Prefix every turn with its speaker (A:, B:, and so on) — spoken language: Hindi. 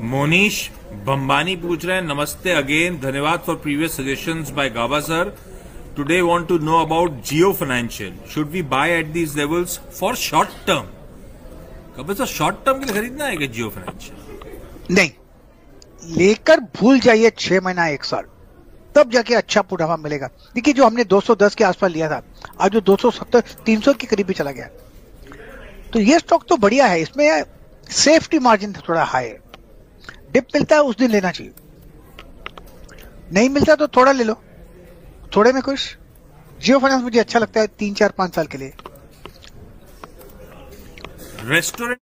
A: मोनीश बम्बानी पूछ रहे हैं, नमस्ते अगेन धन्यवाद फॉर प्रीवियस सजेशंस बाय गावा sir today want to know about Jio financial should we buy at these levels for short term कभी तो शॉर्ट टर्म के लिए खरीदना है क्या जियो फाइनेंशियल
B: नहीं। लेकर भूल जाइए छह महीना, एक साल। तब जाके अच्छा पुढ़ावा मिलेगा। देखिए, जो हमने 210 के आसपास लिया था, आज जो 270 300 के करीब भी चला गया। तो ये स्टॉक तो बढ़िया है, इसमें सेफ्टी मार्जिन थोड़ा हाई है। डिप मिलता है, उस दिन लेना चाहिए। नहीं मिलता तो थोड़ा ले लो। थोड़े में खुश। जियो फाइनेंस मुझे अच्छा लगता है तीन, चार, पाँच साल के लिए।
A: रेस्टोरेंट